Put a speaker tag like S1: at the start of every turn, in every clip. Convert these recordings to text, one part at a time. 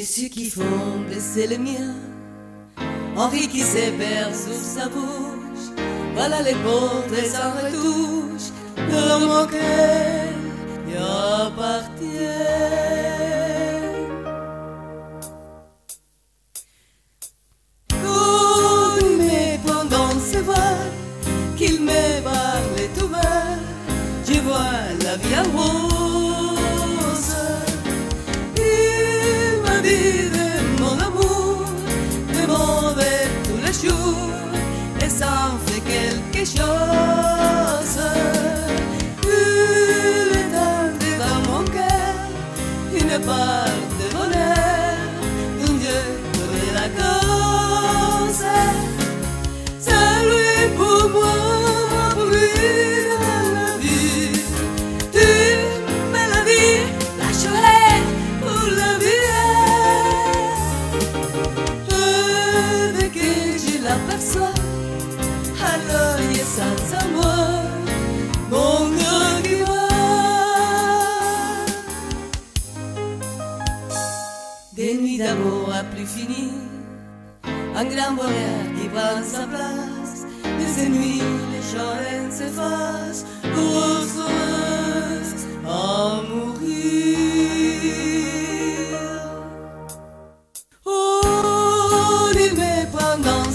S1: ceux qui font blesser le mien. Henri qui s'épère sous sa bouche, voilà les portraits sans retouche de mon cœur y appartient. Quand pendant ses voix, qu'il me parle tout bas, je vois la vie en rose. Une part de bonheur, dont Dieu connaît la cause. Salut pour moi, pour lui dans Des nuits d'amour à plus finir, un grand bonheur qui prend sa place. De ces nuits, les chaînes s'effacent pour se à mourir. Oh, il me prend dans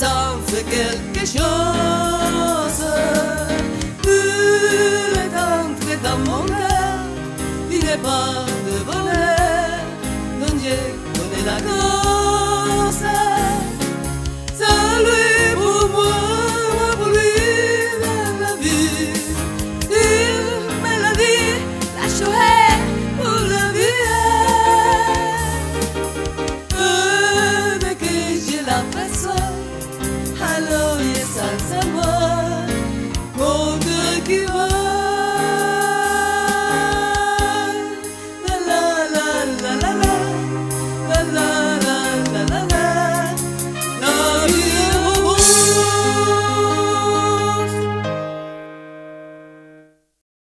S1: ça en fait quelque chose. Il est entré dans mon cœur, il n'est pas de bonheur, dont Dieu connaît la cause.